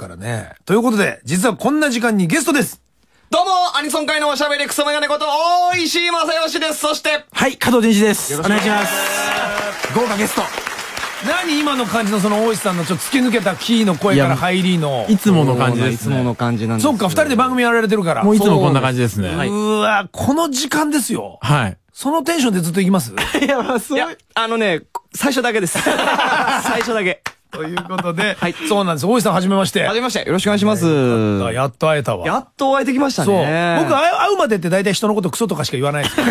からね。ということで、実はこんな時間にゲストですどうも、アニソン界のおしゃべりクソメガネこと、大石正義です。そして、はい、加藤仁一です。お願いします。豪華ゲスト。何今の感じのその大石さんのちょっと突き抜けたキーの声から入りの。いつもの感じですね。いつもの感じなんですそっか、二人で番組やられてるから。もういつもこんな感じですね。うーわ、この時間ですよ。はい。そのテンションでずっと行きます？いや、まあ、そいや、あのね、最初だけです。最初だけ。ということで、はい。そうなんです。大石さんはじめまして。はじめまして、よろしくお願いします。あやっと会えたわ。やっとお会いできましたそう。ね。僕会うまでって大体人のことクソとかしか言わないです。そう。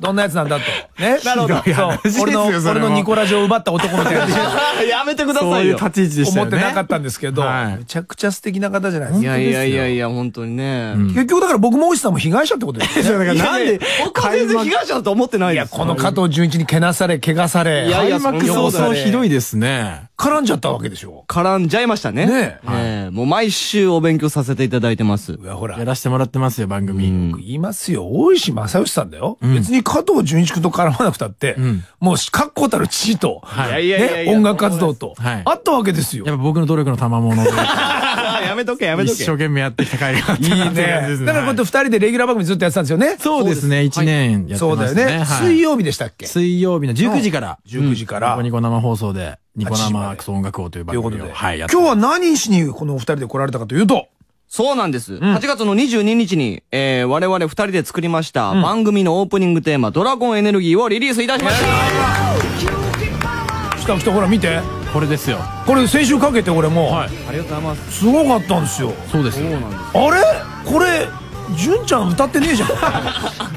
どんなやつなんだと。ね。なるほどそう。俺の、俺のニコラジオを奪った男みたいな。やめてくだそうさいよ。いう立ち位置でしたよね。思ってなかったんですけど、はいめちゃくちゃ素敵な方じゃないですか。いやいやいやいや、本当にね。結局だから僕も大石さんも被害者ってことですよね。なんで、僕は全然被害者だと思ってないいや、です。この加藤純一にけなされ、怪我され、いやいや開幕早々ひどいですね。絡んじゃったわけでしょ。絡んじゃいましたね。ねええもう毎週お勉強させていただいてます。いや、ほらや。らしてもらってますよ、番組。言いますよ。大石正義さんだよ。別に加藤純一君と絡まなくたって、もう確固たる地位と、はいいやいやいやいやね、音楽活動と、はいあったわけですよ。やっぱ僕の努力の賜物で、やめとけ、やめとけ。一生懸命やってきた甲斐があったいいね。だからこうやって二人でレギュラー番組ずっとやってたんですよね。そうですね、一年やってそうだよね。ますね。はい水曜日でしたっけ？水曜日の19時から、19時からニコニコ生放送で、ニコ8時まで生クソ音楽王というということで、番組を、はい、やって今日は何しにこのお二人で来られたかというと、そうなんです。8月の22日に、えー、我々二人で作りました、番組のオープニングテーマ、ドラゴンエネルギーをリリースいたしました。来た来たほら見て。これですよ。これ先週かけて俺も、はい。ありがとうございます。すごかったんですよ。そうです。あれ？これ、純ちゃん歌ってねえじゃん。だ か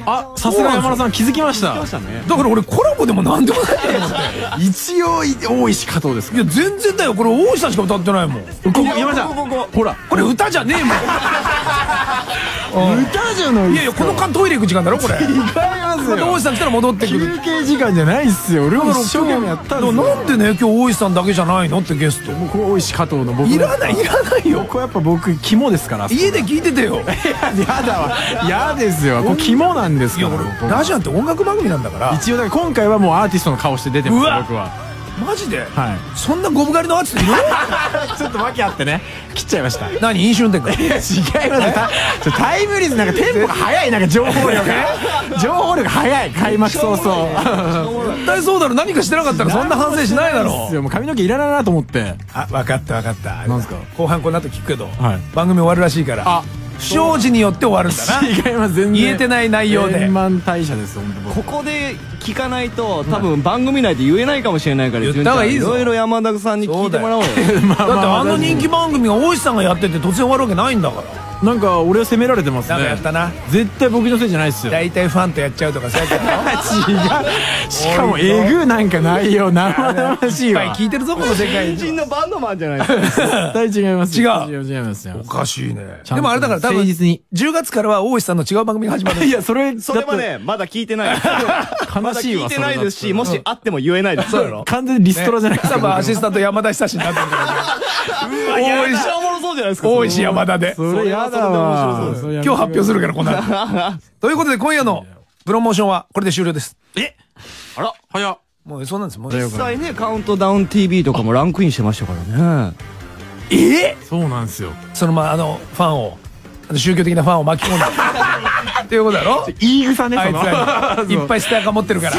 あ、さすが山田さん気づきました。ましたね。ら俺コラボでもなんでもないと思って。一応、大石加藤ですいや、全然だよ。これ大石さんしか歌ってないもん。ここ、山田さん。ほら。これ歌じゃねえもん。歌じゃないいやいや、この間トイレ行く時間だろ、これ。違いますまた大石さん来たら戻ってくる。休憩時間じゃないっすよ。俺も一生懸命やったんですよ。なんでね、今日大石さんだけじゃないのってゲスト。これ大石加藤の僕のいらない、いらないよ。これやっぱ僕肝ですから家で聞いててよ。いややだわ嫌ですよこれ肝なんですいや、から俺、ラジオって音楽番組なんだから。一応だから今回はもうアーティストの顔して出てます僕はマジで？はい。そんなゴブ狩りのアーティストいる ちょっと訳あってね。切っちゃいました。い何？飲酒運転か？や違います。タイムリーズなんかテンポが速いなんか情報量が情報量が速い。開幕早々。絶対そうだろ。何かしてなかったらそんな反省しないだろですよ。もう髪の毛いらないなと思って。あ分かった分かった。なんすか？後半この後聞くけど、はい。番組終わるらしいから。あ不祥事によって終わるんだな。違います全然言えてない内容で。円満退社です本当僕。ここで聞かないと、多分番組内で言えないかもしれないから、言った方がいいぞ。いろいろ山田さんに聞いてもらおうよ。まあだってあの人気番組が大石さんがやってて突然終わるわけないんだからなんか俺は責められてますね。なんかやったな。絶対僕のせいじゃないですよ。大体ファンとやっちゃうとかそうやって 違う。しかもえぐなんか内容生々しいいっぱいわ聞いてるぞこの世界に。新人のバンドマンじゃないですか。絶対違います違う。違う違いますよ。おかしいね。でもあれだから多分誠実に。10月からは大石さんの違う番組が始まるいやそれそれはね、まだ聞いてない。悲しいわ聞いてないですし、もしあっても言えないです。そうやろ。完全にリストラじゃないです多分かアシスタント山田久志になってるか。らうわ、じゃないですか。大石山田で。それやだわ。今日発表するからこの。後 ということで今夜のプロモーションはこれで終了です。え？あら、早っ。もうそうなんです。もう実際ね、カウントダウン TV とかもランクインしてましたからね。え？そうなんですよ。そのまああのファンをあの宗教的なファンを巻き込んだっていうことだろ？言い草ねあいつらに いっぱいステアカ持ってるから。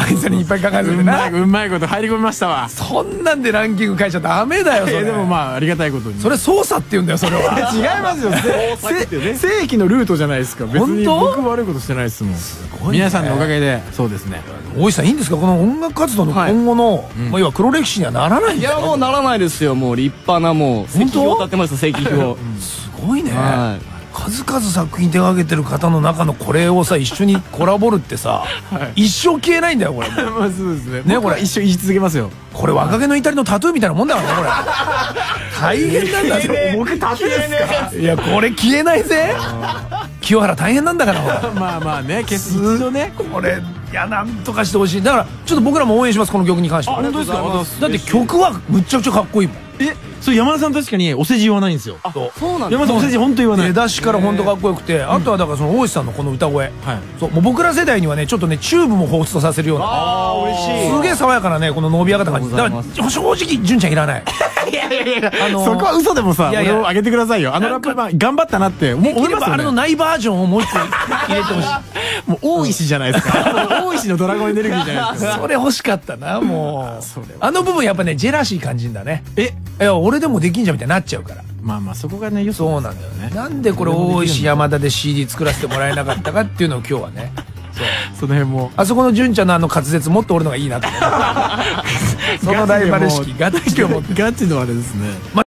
あいつらにいっぱい書かれてうてなまいうまいこと入り込みましたわ。そんなんでランキング書いちゃダメだよそれ。えでもまあありがたいことに。それ操作って言うんだよそれは。違いますよ。せ正規のルートじゃないですか。別に本当？僕悪いことしてないですもん。皆さんのおかげで。そうですね。大石さんいいんですか？この音楽活動の今後の、まあ、要は黒歴史にはならないんいや、もうならないですよ。もう立派なもう、石本当？碑を立てました、石碑を。すごいね、は数々作品手がけてる方の中のこれをさ一緒にコラボるってさ、一生消えないんだよこれ まあそうですね。ね僕は一生言い続けますよ。これ若気の至りのタトゥーみたいなもんだからねこれ。大変なんだぜ。僕タトゥーですか？いやこれ消えないぜ。清原大変なんだからほら。まあまあね消す一度ね。これいやなんとかしてほしい。だからちょっと僕らも応援しますこの曲に関しては。本当ですか？だって曲はむっちゃくちゃかっこいいもん。えそう山田さん確かにお世辞言わないんですよ。そう。そうなんだ山田さんお世辞本当言わない。出だしから本当かっこよくてあとはだからその大石さんのこの歌声。はい。そうもう僕ら世代にはねちょっとねチューブも彷彿とさせるような。ああ嬉しすげえ爽やかなねこの伸び上がった感じ。だかありがとうございら正直純ちゃんいらない。いやいやいやあのーそこは嘘でもさいやいや。俺をあげてくださいよ。あのラップまあ頑張ったなって思ますあれのないバージョンをもう一個入れてほしい。もう大石じゃないですか。大石のドラゴンエネルギーじゃないですか。それ欲しかったなもう。それは。あの部分やっぱねジェラシー感じんだね。え？いや俺でもできんじゃんみたいになっちゃうから。まあまあそこがねよそうなんだよね。なんでこれ大石山田で CD 作らせてもらえなかったかっていうのを今日はね。その辺も。あそこの純ちゃんのあの滑舌もっと俺のがいいなと思 うそのライバル意識ガチガチのあれですね